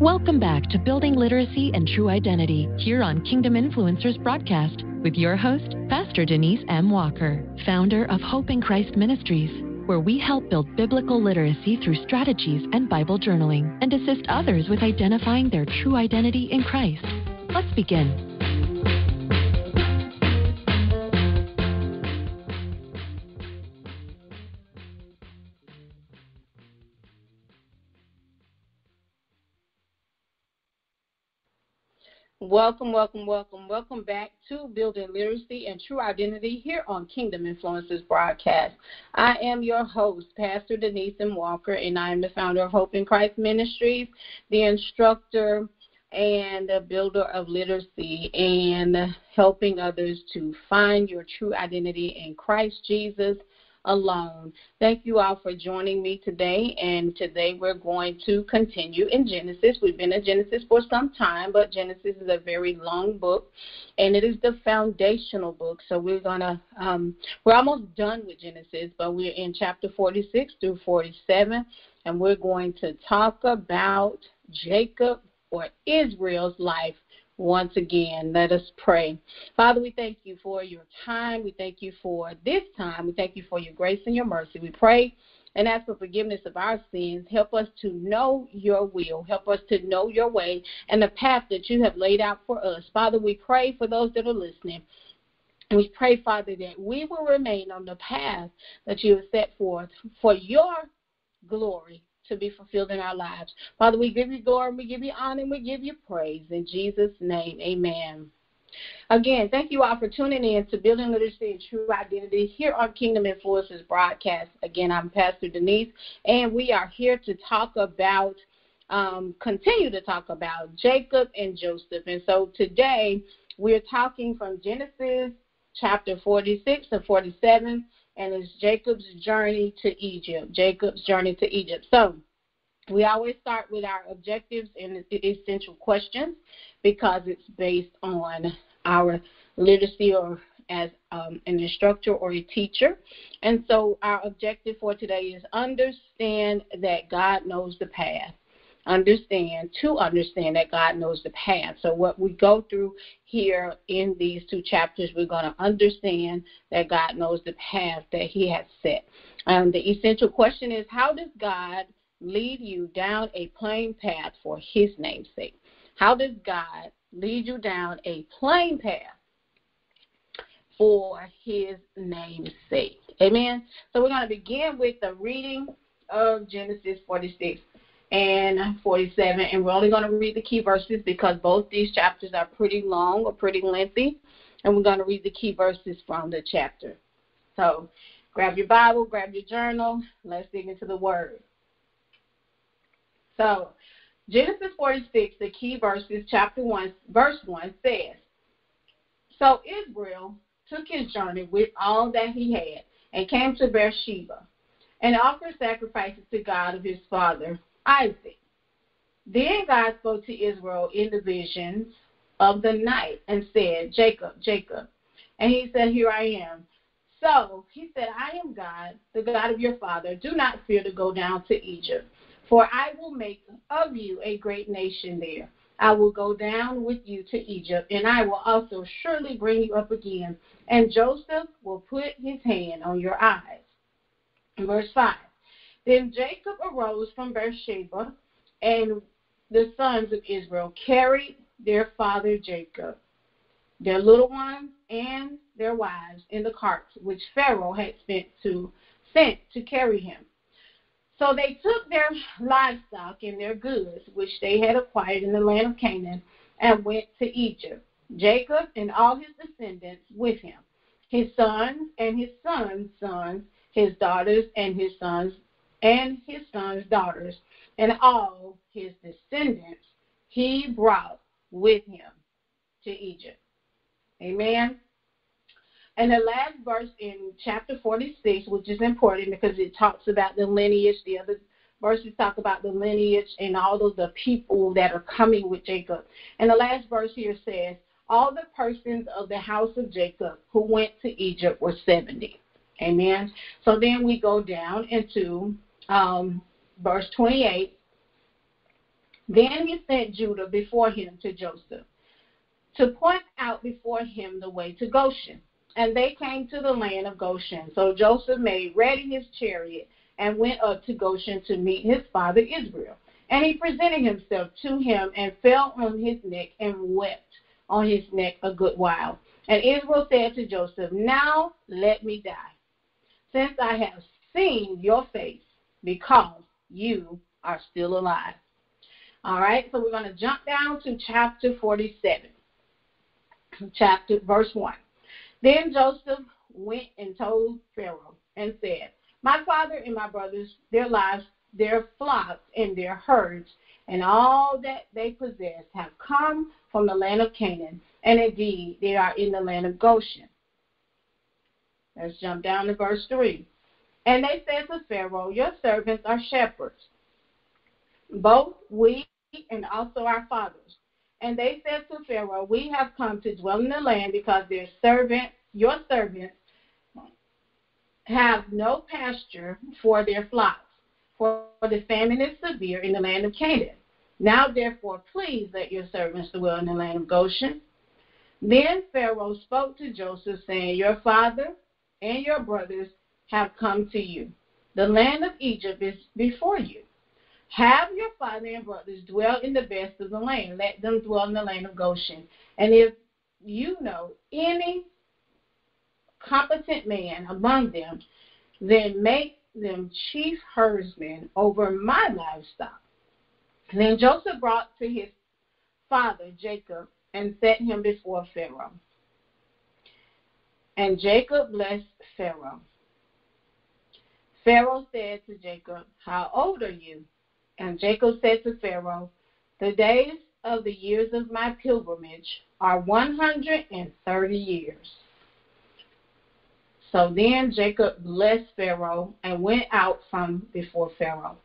Welcome back to Building Literacy and True Identity here on Kingdom Influencers broadcast with your host, Pastor Denise M. Walker, founder of Hope in Christ Ministries, where we help build biblical literacy through strategies and Bible journaling and assist others with identifying their true identity in Christ. Let's begin. Welcome, welcome, welcome, welcome back to Building Literacy and True Identity here on Kingdom Influencers broadcast. I am your host, Pastor Denise M. Walker, and I am the founder of Hope in Christ Ministries, the instructor and the builder of literacy, and helping others to find your true identity in Christ Jesus alone. Thank you all for joining me today. And today we're going to continue in Genesis. We've been in Genesis for some time, but Genesis is a very long book, and it is the foundational book. So we're gonna um, we're almost done with Genesis, but we're in chapter 46 through 47, and we're going to talk about Jacob or Israel's life once again. Let us pray. Father, we thank you for your time. We thank you for this time. We thank you for your grace and your mercy. We pray and ask for forgiveness of our sins. Help us to know your will. Help us to know your way and the path that you have laid out for us. Father, we pray for those that are listening. We pray, Father, that we will remain on the path that you have set forth for your glory to be fulfilled in our lives. Father, we give you glory, we give you honor, and we give you praise. In Jesus' name, amen. Again, thank you all for tuning in to Building Literacy and True Identity here on Kingdom Influencers broadcast. Again, I'm Pastor Denise, and we are here to talk about, um, continue to talk about Jacob and Joseph. And so today we're talking from Genesis chapter 46 and 47 and it's Jacob's journey to Egypt. Jacob's journey to Egypt. So we always start with our objectives and essential questions because it's based on our literacy or as um, an instructor or a teacher. And so our objective for today is understand that God knows the path understand to understand that God knows the path. So what we go through here in these two chapters, we're going to understand that God knows the path that He has set. Um, the essential question is, how does God lead you down a plain path for His name's sake? How does God lead you down a plain path for His name's sake? Amen. So we're going to begin with the reading of Genesis 46 and 47. And we're only going to read the key verses because both these chapters are pretty long or pretty lengthy. And we're going to read the key verses from the chapter. So grab your Bible, grab your journal. Let's dig into the Word. So, Genesis 46, the key verses, chapter 1, verse 1 says, So Israel took his journey with all that he had and came to Beersheba and offered sacrifices to God of his father Isaac. Then God spoke to Israel in the visions of the night and said, Jacob, Jacob. And he said, Here I am. So he said, I am God, the God of your father. Do not fear to go down to Egypt, for I will make of you a great nation there. I will go down with you to Egypt, and I will also surely bring you up again. And Joseph will put his hand on your eyes. Verse 5 then Jacob arose from Beersheba, and the sons of Israel carried their father Jacob, their little ones, and their wives in the carts which Pharaoh had sent to sent to carry him. So they took their livestock and their goods, which they had acquired in the land of Canaan, and went to Egypt. Jacob and all his descendants with him, his sons and his sons' sons, his daughters and his sons' and his sons' daughters, and all his descendants he brought with him to Egypt. Amen. And the last verse in chapter 46, which is important because it talks about the lineage, the other verses talk about the lineage and all of the people that are coming with Jacob. And the last verse here says, All the persons of the house of Jacob who went to Egypt were 70. Amen. So then we go down into um, verse 28. Then he sent Judah before him to Joseph to point out before him the way to Goshen. And they came to the land of Goshen. So Joseph made ready his chariot and went up to Goshen to meet his father Israel. And he presented himself to him and fell on his neck and wept on his neck a good while. And Israel said to Joseph, Now let me die, since I have seen your face, because you are still alive. All right, so we're going to jump down to chapter 47, chapter verse 1. Then Joseph went and told Pharaoh and said, My father and my brothers, their lives, their flocks, and their herds, and all that they possess have come from the land of Canaan, and indeed they are in the land of Goshen. Let's jump down to verse 3. And they said to Pharaoh, Your servants are shepherds, both we and also our fathers. And they said to Pharaoh, We have come to dwell in the land because their servant, your servants, have no pasture for their flocks, for the famine is severe in the land of Canaan. Now, therefore, please let your servants dwell in the land of Goshen. Then Pharaoh spoke to Joseph, saying, Your father and your brothers have come to you. The land of Egypt is before you. Have your father and brothers dwell in the best of the land. Let them dwell in the land of Goshen. And if you know any competent man among them, then make them chief herdsmen over my livestock. Then Joseph brought to his father Jacob and set him before Pharaoh. And Jacob blessed Pharaoh. Pharaoh said to Jacob, How old are you? And Jacob said to Pharaoh, The days of the years of my pilgrimage are 130 years. So then Jacob blessed Pharaoh and went out from before Pharaoh.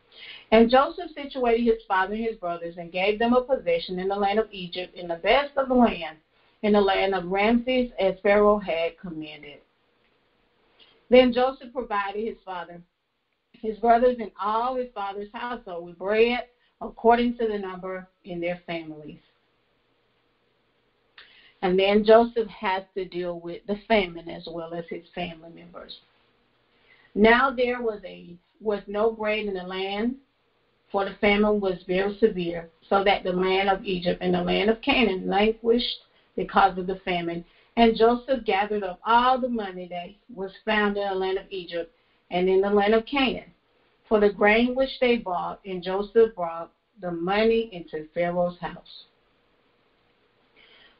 And Joseph situated his father and his brothers and gave them a possession in the land of Egypt, in the best of the land, in the land of Ramses, as Pharaoh had commanded. Then Joseph provided his father, his brothers, and all his father's household with bread according to the number in their families. And then Joseph has to deal with the famine as well as his family members. Now there was a was no bread in the land, for the famine was very severe, so that the land of Egypt and the land of Canaan languished because of the famine. And Joseph gathered up all the money that was found in the land of Egypt and in the land of Canaan for the grain which they bought, and Joseph brought the money into Pharaoh's house.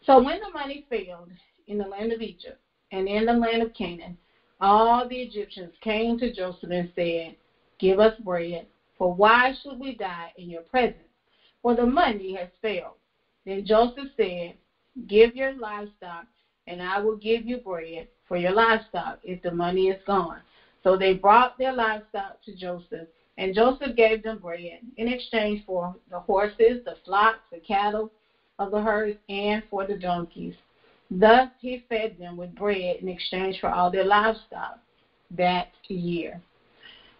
So when the money failed in the land of Egypt and in the land of Canaan, all the Egyptians came to Joseph and said, Give us bread, for why should we die in your presence? For the money has failed. Then Joseph said, Give your livestock, and I will give you bread for your livestock if the money is gone. So they brought their livestock to Joseph, and Joseph gave them bread in exchange for the horses, the flocks, the cattle of the herds, and for the donkeys. Thus he fed them with bread in exchange for all their livestock that year.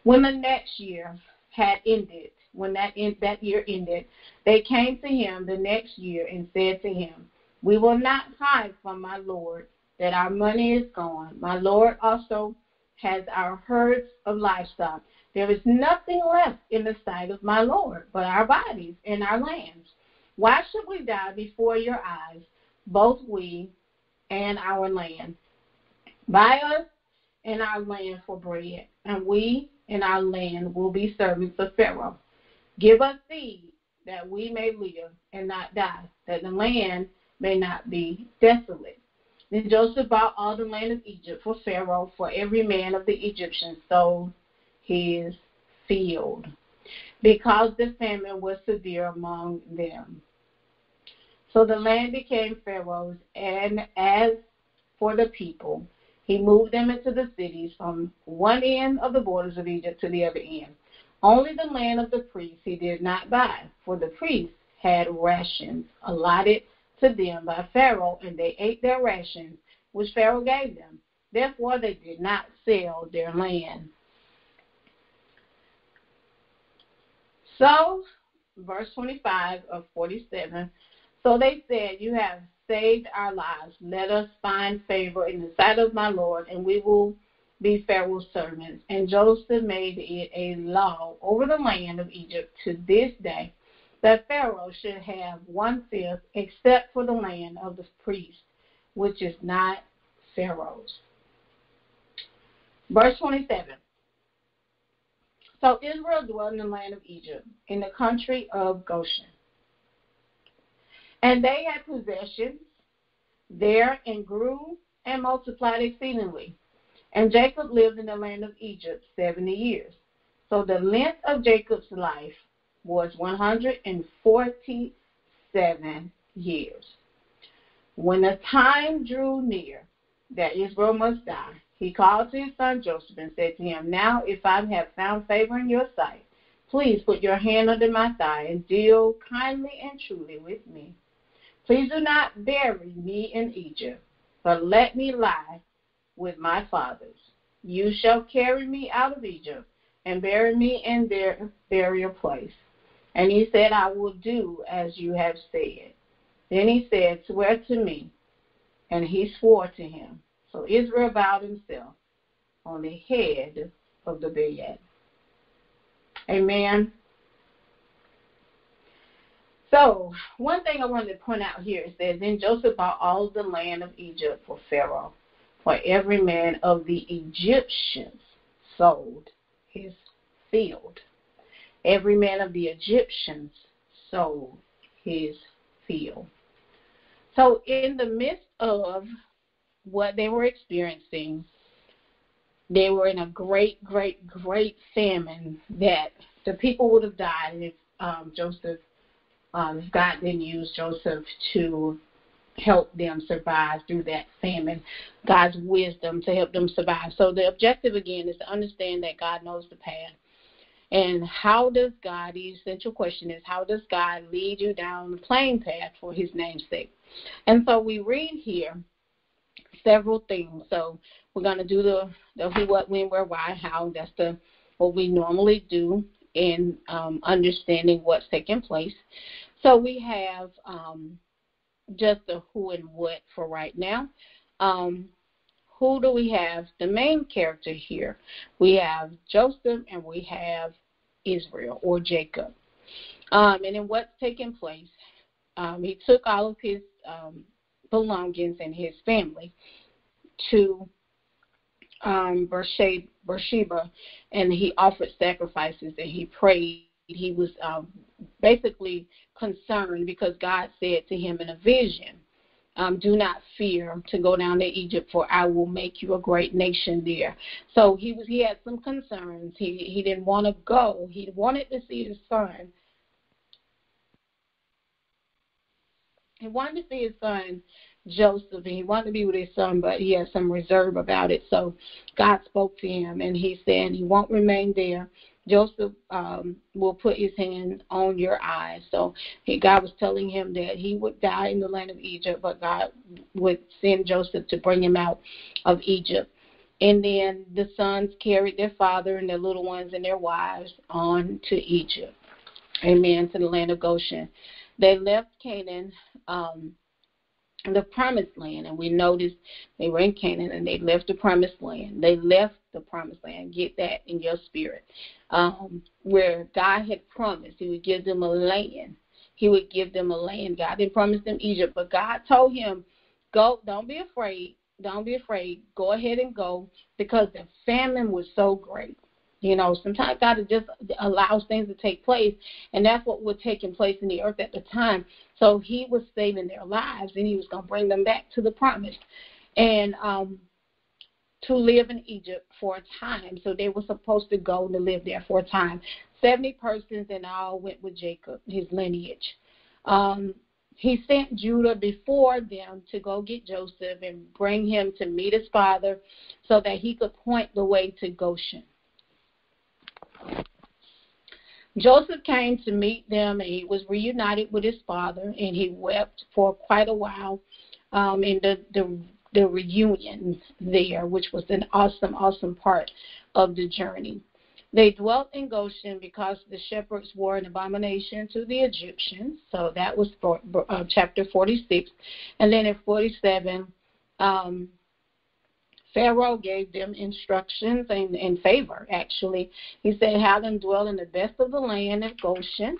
When the next year had ended, when that in, that year ended, they came to him the next year and said to him, "We will not hide from my lord that our money is gone. My lord also has our herds of livestock. There is nothing left in the sight of my lord but our bodies and our lands. Why should we die before your eyes, both we and our land? Buy us and our land for bread, and we and our land will be servants of Pharaoh. Give us seed that we may live and not die, that the land may not be desolate. Then Joseph bought all the land of Egypt for Pharaoh, for every man of the Egyptians sold his field, because the famine was severe among them. So the land became Pharaoh's, and as for the people, he moved them into the cities from one end of the borders of Egypt to the other end. Only the land of the priests he did not buy, for the priests had rations allotted to them by Pharaoh, and they ate their rations which Pharaoh gave them. Therefore, they did not sell their land. So verse 25 of 47. So they said, You have saved our lives. Let us find favor in the sight of my Lord, and we will be Pharaoh's servants. And Joseph made it a law over the land of Egypt to this day that Pharaoh should have one fifth, except for the land of the priests, which is not Pharaoh's. Verse 27. So Israel dwelt in the land of Egypt, in the country of Goshen. And they had possessions there and grew and multiplied exceedingly. And Jacob lived in the land of Egypt seventy years. So the length of Jacob's life was 147 years. When the time drew near that Israel must die, he called to his son Joseph and said to him, Now, if I have found favor in your sight, please put your hand under my thigh and deal kindly and truly with me. Please do not bury me in Egypt, but let me lie with my fathers. You shall carry me out of Egypt and bury me in their burial place. And he said, I will do as you have said. Then he said, Swear to me. And he swore to him. So Israel bowed himself on the head of the bed. Amen. So, one thing I wanted to point out here is that then Joseph bought all the land of Egypt for Pharaoh, for every man of the Egyptians sold his field. Every man of the Egyptians sold his field. So, in the midst of what they were experiencing, they were in a great, great, great famine that the people would have died if um, Joseph, um, God didn't use Joseph to help them survive through that famine. God's wisdom to help them survive. So the objective again is to understand that God knows the path. And how does God, the essential question is, how does God lead you down the plain path for his name's sake? And so we read here several things. So we're going to do the, the who, what, when, where, why, how. That's the what we normally do in um, understanding what's taking place. So we have um, just the who and what for right now. Um, who do we have? The main character here. We have Joseph and we have Israel or Jacob. Um, and in what's taking place, um, he took all of his um, belongings and his family to um, Beersheba, and he offered sacrifices and he prayed. He was um, basically concerned because God said to him in a vision, um, "Do not fear to go down to Egypt, for I will make you a great nation there." So he was he had some concerns. He he didn't want to go. He wanted to see his son. He wanted to see his son Joseph and he wanted to be with his son, but he had some reserve about it. So God spoke to him and he said he won't remain there. Joseph um, will put his hand on your eyes. So he, God was telling him that he would die in the land of Egypt, but God would send Joseph to bring him out of Egypt. And then the sons carried their father and their little ones and their wives on to Egypt. Amen. To the land of Goshen. They left Canaan um, the promised land. And we noticed they were in Canaan and they left the promised land. They left the promised land. Get that in your spirit. Um, where God had promised He would give them a land. He would give them a land. God didn't promise them Egypt, but God told him, Go, don't be afraid. Don't be afraid. Go ahead and go because the famine was so great. You know, sometimes God just allows things to take place, and that's what was taking place in the earth at the time. So He was saving their lives, and He was going to bring them back to the promise, and um, to live in Egypt for a time. So they were supposed to go to live there for a time. Seventy persons in all went with Jacob, his lineage. Um, he sent Judah before them to go get Joseph and bring him to meet his father so that he could point the way to Goshen. Joseph came to meet them, and he was reunited with his father, and he wept for quite a while um, in the, the the reunion there, which was an awesome, awesome part of the journey. They dwelt in Goshen because the shepherds were an abomination to the Egyptians. So that was for, uh, chapter 46. And then in 47, um, Pharaoh gave them instructions and, and favor, actually. He said, Have them dwell in the best of the land of Goshen.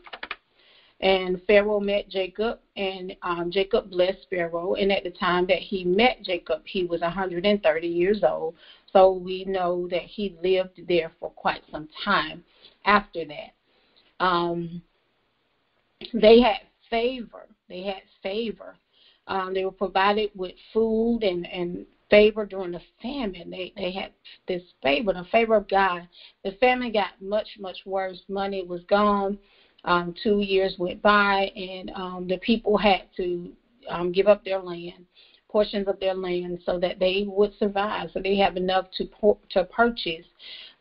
And Pharaoh met Jacob, and um, Jacob blessed Pharaoh. And at the time that he met Jacob, he was 130 years old. So we know that he lived there for quite some time after that. Um, they had favor. They had favor. Um, they were provided with food and, and favor during the famine. They they had this favor, the favor of God. The famine got much much worse. Money was gone. Um, two years went by, and um, the people had to um, give up their land, portions of their land, so that they would survive. So they have enough to to purchase.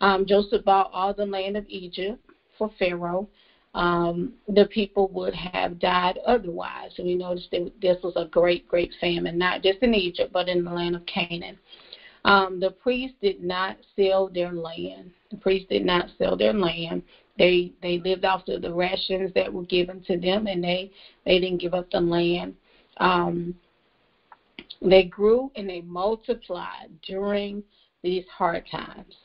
Um, Joseph bought all the land of Egypt for Pharaoh um, the people would have died otherwise. And we noticed that this was a great, great famine, not just in Egypt, but in the land of Canaan. Um, the priests did not sell their land. The priests did not sell their land. They they lived off of the rations that were given to them, and they they didn't give up the land. Um, they grew and they multiplied during these hard times.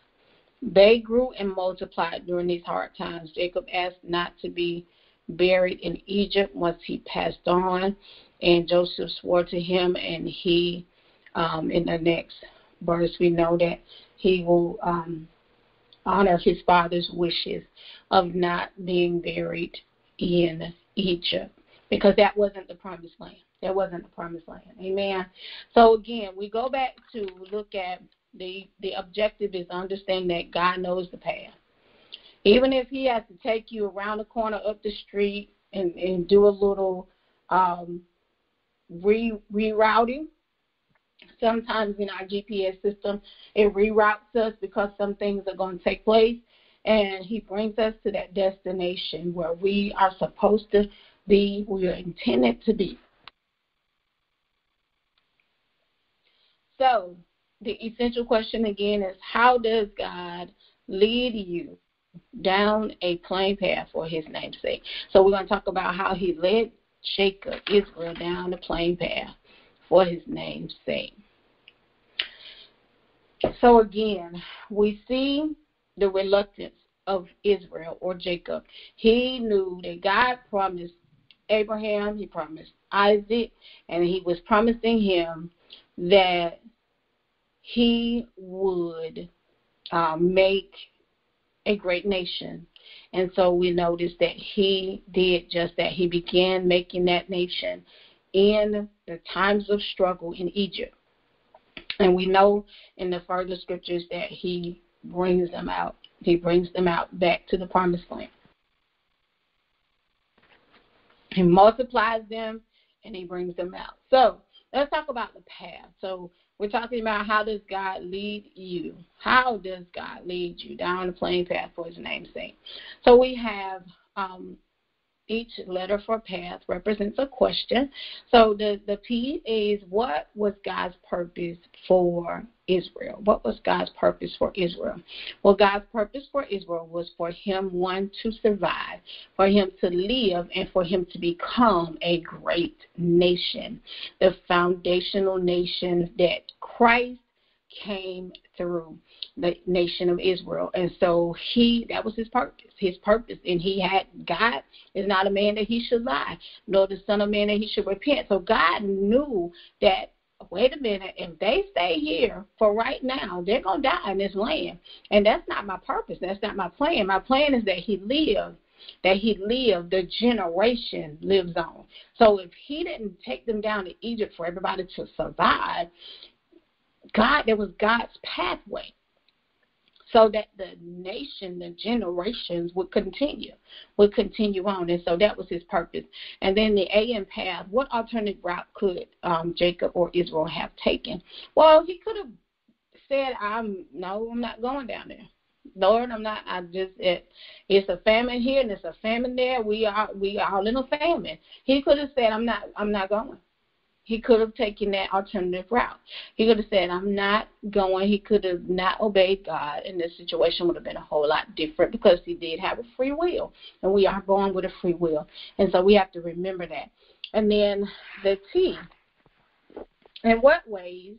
They grew and multiplied during these hard times. Jacob asked not to be buried in Egypt once he passed on, and Joseph swore to him, and he, um, in the next verse, we know that he will um, honor his father's wishes of not being buried in Egypt because that wasn't the promised land. That wasn't the promised land. Amen. So again, we go back to look at the the objective is understand that God knows the path. Even if He has to take you around the corner, up the street, and and do a little um, re rerouting. Sometimes in our GPS system, it reroutes us because some things are going to take place, and He brings us to that destination where we are supposed to be, we are intended to be. So, the essential question again is how does God lead you down a plain path for his name's sake? So we're going to talk about how he led Jacob, Israel, down the plain path for his name's sake. So again, we see the reluctance of Israel or Jacob. He knew that God promised Abraham, he promised Isaac, and he was promising him that he would um, make a great nation. And so we notice that he did just that. He began making that nation in the times of struggle in Egypt. And we know in the further scriptures that he brings them out. He brings them out back to the promised land. He multiplies them and he brings them out. So let's talk about the path. So we're talking about how does God lead you? How does God lead you down the plain path for His name's sake? So we have um, each letter for path represents a question. So the, the P is what was God's purpose for Israel? What was God's purpose for Israel? Well, God's purpose for Israel was for him, one, to survive, for him to live, and for him to become a great nation, the foundational nation that Christ came through the nation of Israel. And so he that was his purpose. His purpose. And he had God is not a man that he should lie, nor the son of man that he should repent. So God knew that wait a minute, if they stay here for right now, they're gonna die in this land. And that's not my purpose. That's not my plan. My plan is that he lives that he lived, the generation lives on. So if he didn't take them down to Egypt for everybody to survive, God, there was God's pathway so that the nation, the generations would continue, would continue on. And so that was his purpose. And then the AM path, what alternative route could um, Jacob or Israel have taken? Well, he could have said, I'm no, I'm not going down there. Lord, I'm not. I just it, it's a famine here and it's a famine there. We are we are all in a famine. He could have said, I'm not. I'm not going. He could have taken that alternative route. He could have said, I'm not going. He could have not obeyed God, and the situation would have been a whole lot different because he did have a free will. And we are born with a free will. And so we have to remember that. And then the T. In what ways,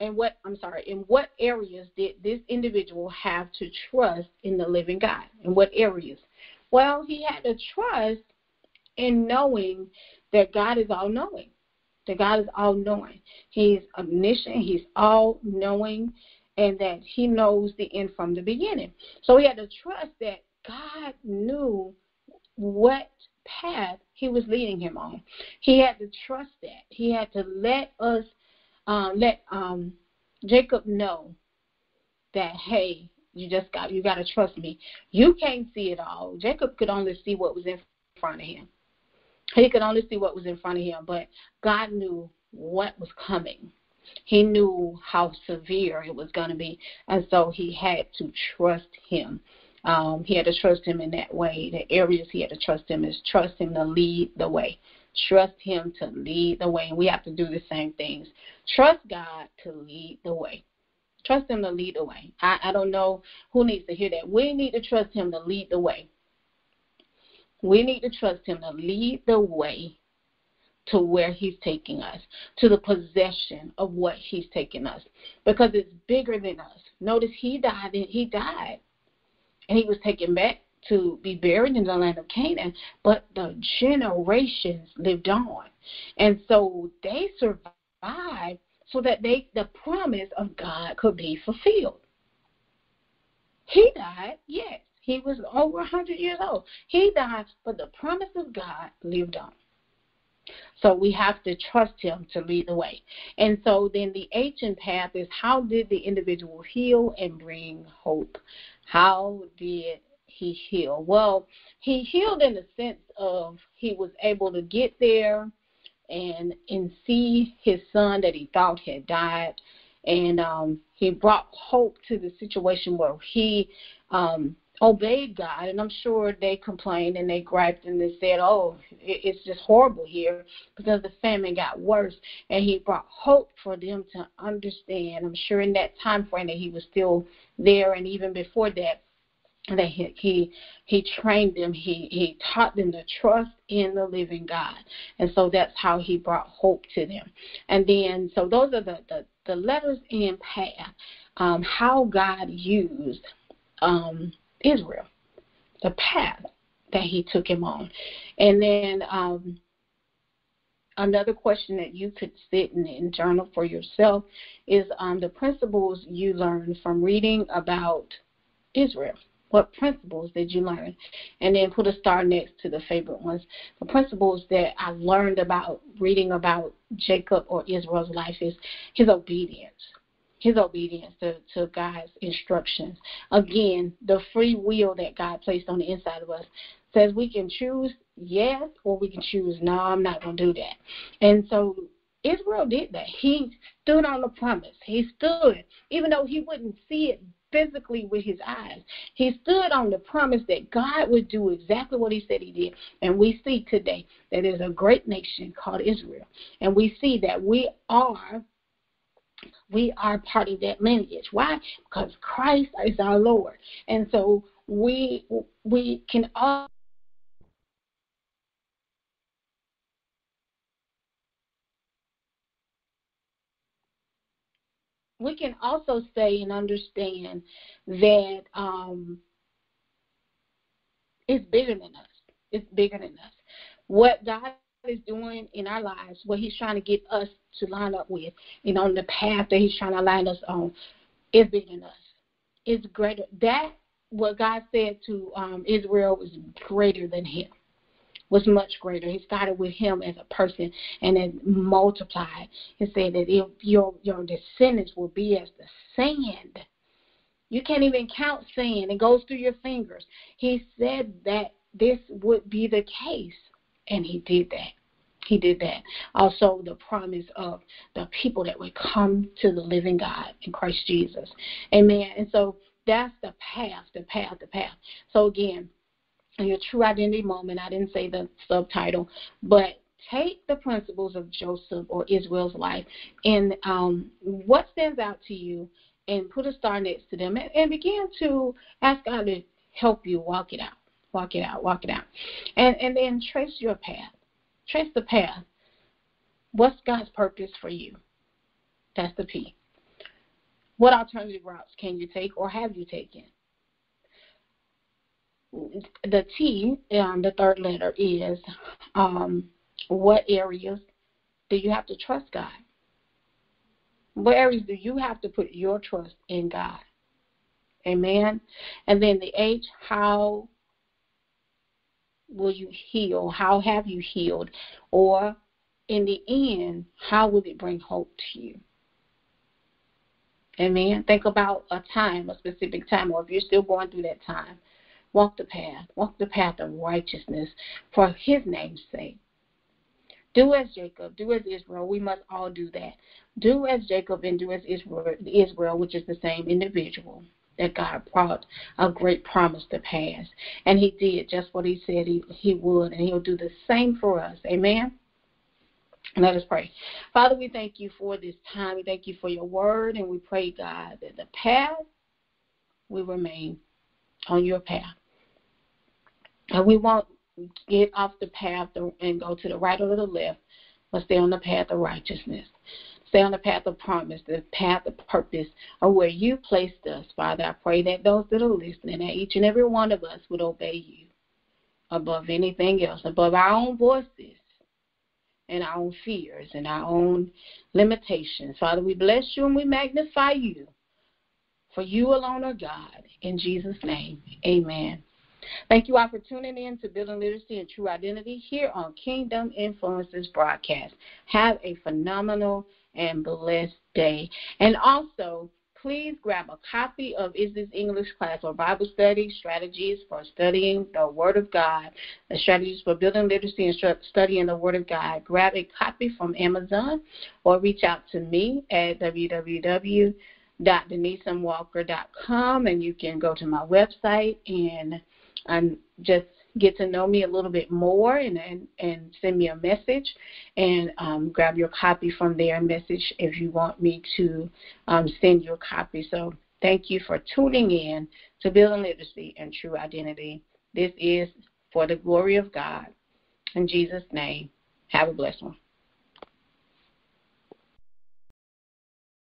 in what, I'm sorry, in what areas did this individual have to trust in the living God? In what areas? Well, he had to trust in knowing that God is all knowing that God is all knowing. He's omniscient, He's all knowing, and that He knows the end from the beginning. So he had to trust that God knew what path He was leading him on. He had to trust that. He had to let us, uh, let um, Jacob know that, hey, you just got you got to trust me. You can't see it all. Jacob could only see what was in front of him. He could only see what was in front of him, but God knew what was coming. He knew how severe it was going to be, and so he had to trust him. Um, he had to trust him in that way. The areas he had to trust him is trust him to lead the way. Trust him to lead the way. And we have to do the same things. Trust God to lead the way. Trust him to lead the way. I, I don't know who needs to hear that. We need to trust him to lead the way. We need to trust Him to lead the way to where He's taking us, to the possession of what He's taking us, because it's bigger than us. Notice He died, and He died, and He was taken back to be buried in the land of Canaan, but the generations lived on, and so they survived so that they the promise of God could be fulfilled. He died, yes, he was over 100 years old. He died, but the promise of God lived on. So we have to trust him to lead the way. And so then the ancient path is how did the individual heal and bring hope? How did he heal? Well, he healed in the sense of he was able to get there and and see his son that he thought had died and um he brought hope to the situation where he um obeyed God, and I'm sure they complained and they griped and they said, "Oh, it's just horrible here because the famine got worse." And He brought hope for them to understand. I'm sure in that time frame that He was still there, and even before that, that he he, he trained them. He he taught them to trust in the living God, and so that's how He brought hope to them. And then, so those are the the, the letters in path. Um, how God used. Um, Israel, the path that he took him on. And then um, another question that you could sit and, and journal for yourself is um, the principles you learned from reading about Israel. What principles did you learn? And then put a star next to the favorite ones. The principles that I learned about reading about Jacob or Israel's life is his obedience his obedience to, to God's instructions. Again, the free will that God placed on the inside of us says we can choose yes or we can choose no, I'm not going to do that. And so Israel did that. He stood on the promise. He stood, even though he wouldn't see it physically with his eyes. He stood on the promise that God would do exactly what he said he did. And we see today that there's a great nation called Israel. And we see that we are we are part of that lineage. Why? Because Christ is our Lord. And so we we can all we can also say and understand that um, it's bigger than us. It's bigger than us. What God is doing in our lives, what He's trying to get us to line up with, and on the path that He's trying to line us on, is bigger than us. It's greater. That what God said to um, Israel was greater than Him. Was much greater. He started with him as a person and then multiplied. He said that if your your descendants will be as the sand. You can't even count sand. It goes through your fingers. He said that this would be the case and he did that. He did that. Also, the promise of the people that would come to the living God in Christ Jesus. Amen. And so that's the path, the path, the path. So, again, your true identity moment, I didn't say the subtitle, but take the principles of Joseph or Israel's life and um, what stands out to you and put a star next to them and, and begin to ask God to help you walk it out. Walk it out, walk it out. And and then trace your path. Trace the path. What's God's purpose for you? That's the P. What alternative routes can you take or have you taken? The T, um, the third letter, is um, what areas do you have to trust God? What areas do you have to put your trust in God? Amen. And then the H, how will you heal? How have you healed? Or in the end, how will it bring hope to you? Amen. Think about a time, a specific time, or if you're still going through that time, walk the path. Walk the path of righteousness for his name's sake. Do as Jacob, do as Israel. We must all do that. Do as Jacob and do as Israel, Israel which is the same individual that God brought a great promise to pass. And he did just what he said he, he would, and he'll do the same for us. Amen. Let us pray. Father, we thank you for this time. We thank you for your word, and we pray, God, that the path we remain on your path. And we won't get off the path and go to the right or to the left, but stay on the path of righteousness. Stay on the path of promise, the path of purpose, of where you placed us, Father. I pray that those that are listening, that each and every one of us would obey you above anything else, above our own voices and our own fears and our own limitations. Father, we bless you and we magnify you. For you alone are God. In Jesus' name, amen. Thank you all for tuning in to Building Literacy and True Identity here on Kingdom Influencers broadcast. Have a phenomenal and blessed day. And also, please grab a copy of Is This English Class or Bible Study Strategies for Studying the Word of God, the strategies for building literacy and studying the Word of God. Grab a copy from Amazon or reach out to me at www.denisemwalker.com and you can go to my website and I'm just get to know me a little bit more and and, and send me a message and um, grab your copy from there message if you want me to um, send you a copy. So thank you for tuning in to building literacy and true identity. This is for the glory of god. In jesus name have a blessed one